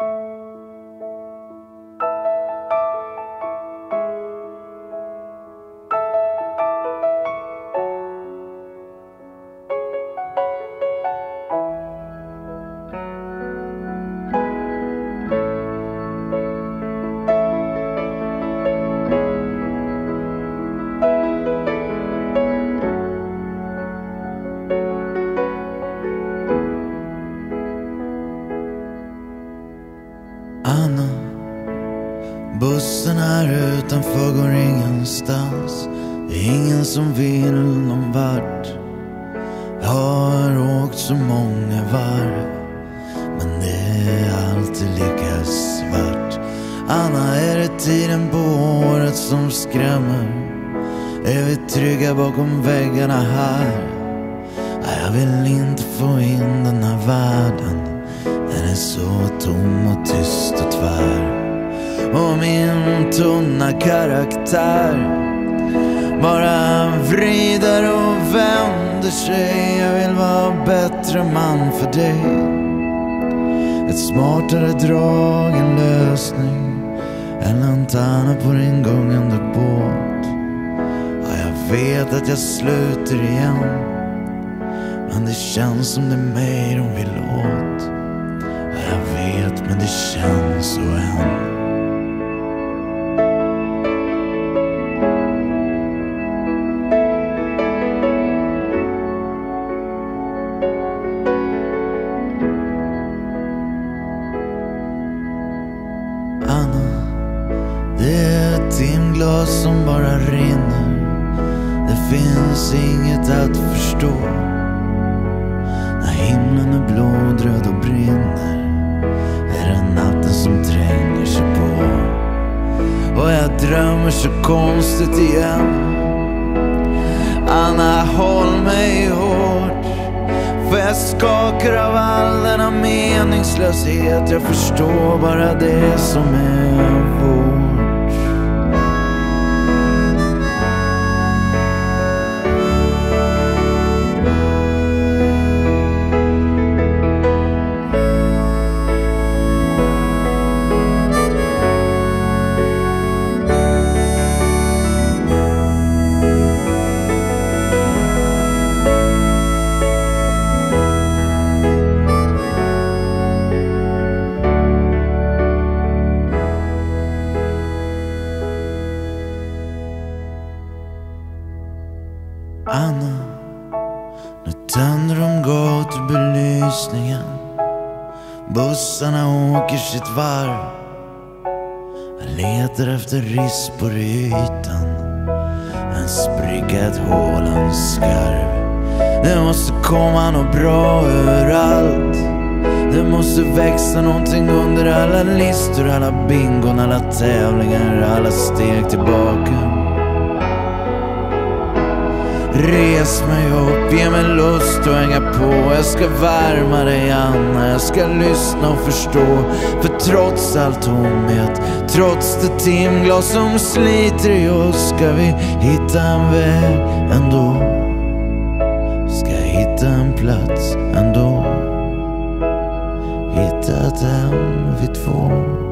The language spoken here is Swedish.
Anna Bussen här utanför går ingenstans. Det är ingen som vill någon vart. Jag har åkt så många varv Men det är alltid lika svart. Anna, är det tiden på året som skrämmer? Är vi trygga bakom väggarna här? Jag vill inte få in den här världen. Den är så tom och tyst och tvär. Och min tunna karaktär. Bara vrider och vänder sig. Jag vill vara bättre man för dig. Ett smartare drag, en lösning. En lantana på din gångande båt Ja, jag vet att jag sluter igen. Men det känns som det är mig de vill åt. Ja, jag vet men det känns så än glas som bara rinner. Det finns inget att förstå. När himlen är blodröd och brinner Är det natten som tränger sig på. Och jag drömmer så konstigt igen. Anna, håll mig hårt. För jag skakar av all denna meningslöshet. Jag förstår bara det som är vårt Anna, nu tänder de gatubelysningen. Bussarna åker sitt varv. Jag letar efter rispor i ytan. En spricka, ett hål, en skarv. Det måste komma något bra överallt. Det måste växa någonting under alla listor, alla bingon, alla tävlingar, alla steg tillbaka. Res mig upp, ge mig lust att hänga på. Jag ska värma dig Anna, jag ska lyssna och förstå. För trots all tomhet, trots det timglas som sliter i oss Ska vi hitta en väg ändå. Ska hitta en plats ändå? Hitta ett hem vi två.